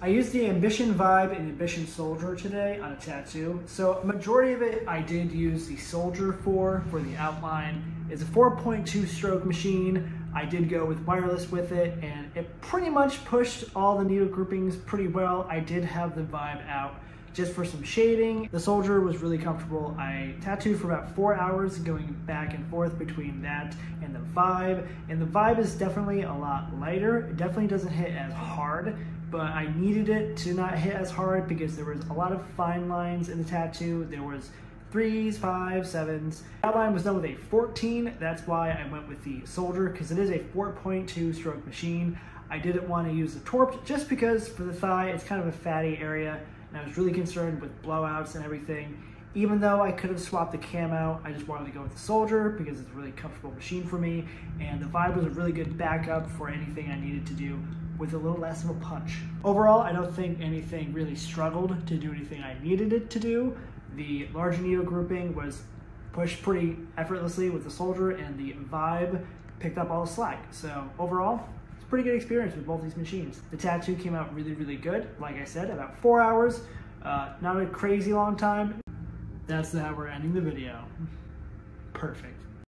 I used the Ambition Vibe and Ambition Soldier today on a tattoo. So majority of it I did use the Soldier for, for the outline. It's a 4.2 stroke machine. I did go with wireless with it and it pretty much pushed all the needle groupings pretty well. I did have the Vibe out just for some shading. The Soldier was really comfortable. I tattooed for about four hours going back and forth between that and the Vibe. And the Vibe is definitely a lot lighter. It definitely doesn't hit as hard but I needed it to not hit as hard because there was a lot of fine lines in the tattoo. There was threes, fives, sevens. Outline was done with a 14. That's why I went with the Soldier because it is a 4.2 stroke machine. I didn't want to use the Torp just because for the thigh, it's kind of a fatty area and I was really concerned with blowouts and everything. Even though I could have swapped the cam out, I just wanted to go with the Soldier because it's a really comfortable machine for me and the Vibe was a really good backup for anything I needed to do with a little less of a punch. Overall, I don't think anything really struggled to do anything I needed it to do. The large needle grouping was pushed pretty effortlessly with the Soldier and the Vibe picked up all the slack. So overall, it's a pretty good experience with both these machines. The tattoo came out really, really good. Like I said, about four hours, uh, not a crazy long time. That's how we're ending the video. Perfect.